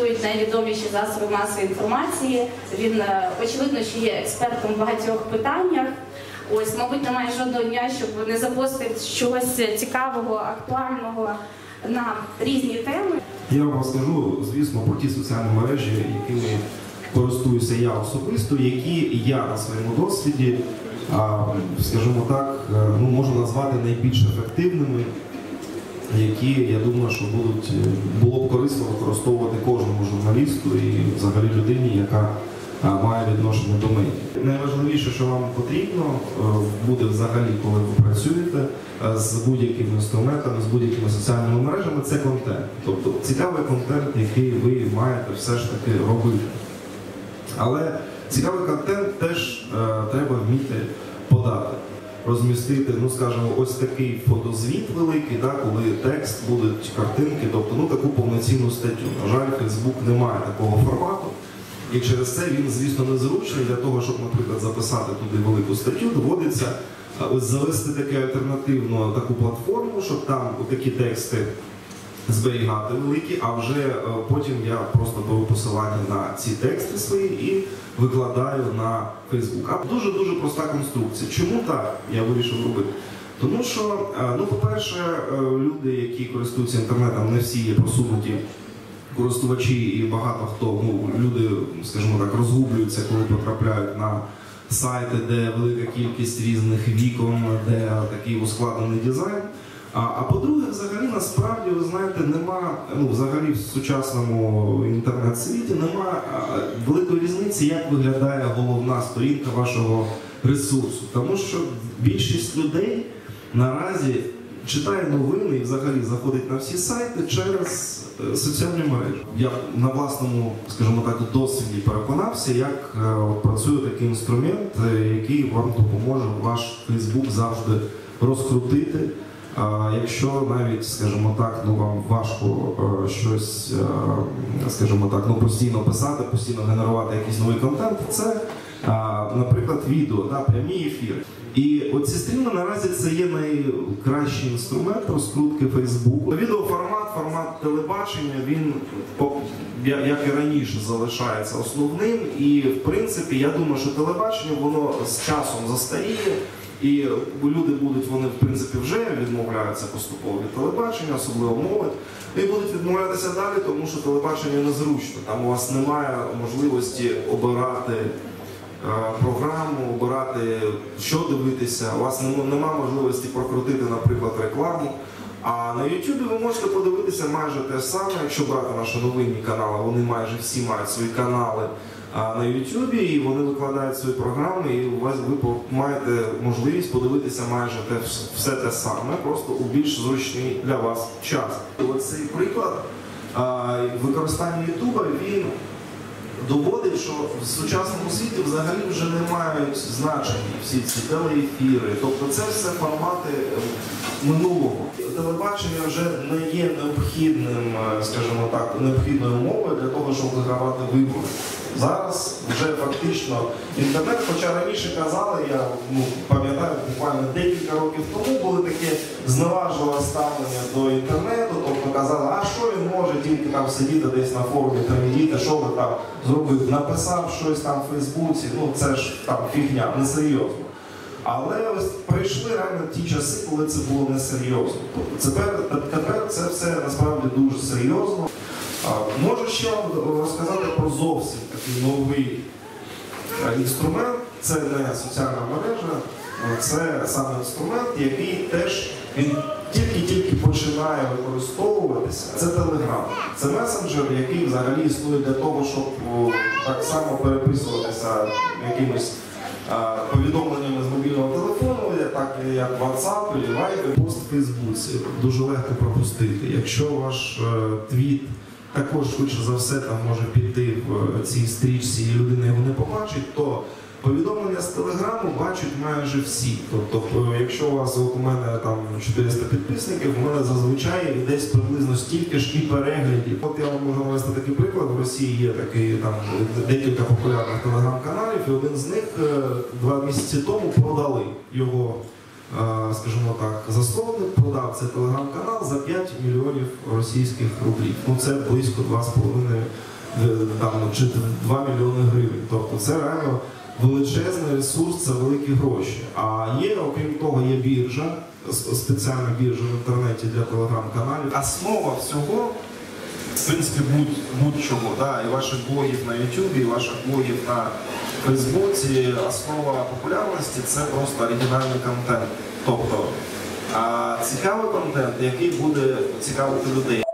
цитують найвідоміші засоби масової інформації. Він е, очевидно, що є експертом в багатьох питаннях. Ось, мабуть, немає жодного дня, щоб не запостити щось цікавого, актуального на різні теми. Я вам розкажу, звісно, про ті соціальні мережі, якими користуюся я особисто, які я на своєму досвіді, скажімо так, е, ну, можу назвати найбільш ефективними, які, я думаю, що будуть, е, було б корисно використовувати кожному журналісту і взагалі людині, яка а, має відношення до медіа. Найважливіше, що вам потрібно е, буде взагалі, коли ви працюєте е, з будь-якими інструментами, з будь-якими соціальними мережами, це контент. Тобто цікавий контент, який ви маєте все ж таки робити. Але цікавий контент теж е, треба вміти подати. Розмістити, ну скажімо, ось такий фотозвіт великий, да, коли текст будуть картинки, тобто ну таку повноцінну статтю. На жаль, Фейсбук не має такого формату. І через це він, звісно, незручний для того, щоб, наприклад, записати туди велику статтю, доводиться ось завести таке альтернативну таку платформу, щоб там такі тексти зберігати великі, а вже е, потім я просто беру посилання на ці тексти свої і викладаю на Facebook. А дуже дуже проста конструкція. Чому так я вирішив робити? Тому що, е, ну, по-перше, е, люди, які користуються інтернетом, не всі є просунуті користувачі, і багато хто ну люди, скажімо так, розгублюються, коли потрапляють на сайти, де велика кількість різних вікон, де такий ускладнений дизайн. А, а по-друге, взагалі, насправді, ви знаєте, нема, ну, взагалі в сучасному інтернет-світі нема великої різниці, як виглядає головна сторінка вашого ресурсу. Тому що більшість людей наразі читає новини і взагалі заходить на всі сайти через е, соціальні мережі. Я на власному, скажімо так, досвіді переконався, як е, працює такий інструмент, е, який вам допоможе ваш Фейсбук завжди розкрутити. А якщо навіть, скажімо так, ну вам важко е, щось, е, скажімо так, ну постійно писати, постійно генерувати якийсь новий контент, це, е, наприклад, відео, да, прямі ефіри. І оці стріми наразі це є найкращий інструмент розкрутки Фейсбуку. Відеоформат, формат телебачення, він як і раніше залишається основним. І в принципі, я думаю, що телебачення воно з часом застаріє. І люди будуть, вони в принципі вже відмовляються поступово від телебачення, особливо молодь. І будуть відмовлятися далі, тому що телебачення незручно. Там у вас немає можливості обирати е, програму, обирати, що дивитися. У вас немає можливості прокрутити, наприклад, рекламу. А на YouTube ви можете подивитися майже те саме, якщо брати наші новинні канали, вони майже всі мають свої канали на YouTube, і вони викладають свої програми, і у вас ви маєте можливість подивитися майже те все те саме, просто у більш зручний для вас час. Оцей приклад використання YouTube, він доводить, що в сучасному світі взагалі вже не мають значення всі ці телеефіри. Тобто це все формати е, минулого. Телебачення вже не є необхідним, е, скажімо так, необхідною умовою для того, щоб вигравати вибори. Зараз вже фактично інтернет, хоча раніше казали, я ну, пам'ятаю, буквально декілька років тому були таке зневажливе ставлення до інтернету, тобто казали, а що він може тільки там сидіти десь на форумі тремідіти, що ви там зробив, написав щось там в Фейсбуці, ну це ж там фігня, несерйозно. Але ось прийшли реально ті часи, коли це було несерйозно. Тобто тепер це все насправді дуже серйозно. Можу ще вам розказати про зовсім такий новий е, інструмент. Це не соціальна мережа, це саме інструмент, який теж він тільки-тільки починає використовуватися. Це Telegram. Це месенджер, який взагалі існує для того, щоб так само переписуватися якимось е, повідомленнями з мобільного телефону, так як WhatsApp, Viber, пост в Фейсбуці. Дуже легко пропустити. Якщо ваш е, твіт також швидше за все там може піти в цій стрічці і людина його не побачить, то повідомлення з телеграму бачать майже всі. Тобто, е, якщо у вас у мене там 400 підписників, у мене зазвичай десь приблизно стільки ж і переглядів. От я вам можу навести такий приклад. В Росії є такий там декілька популярних телеграм-каналів, і один з них е, два місяці тому продали його скажімо так, засновник продав цей телеграм-канал за 5 мільйонів російських рублів. Ну це близько 2,5 е, чи 2 мільйони гривень. Тобто це реально величезний ресурс, це великі гроші. А є, окрім того, є біржа, спеціальна біржа в інтернеті для телеграм-каналів. Основа всього в принципі, будь, будь-чого, да, і ваших блогів на YouTube, і ваших блогів на Фейсбуці, основа популярності це просто оригінальний контент. Тобто а, цікавий контент, який буде цікавити людей.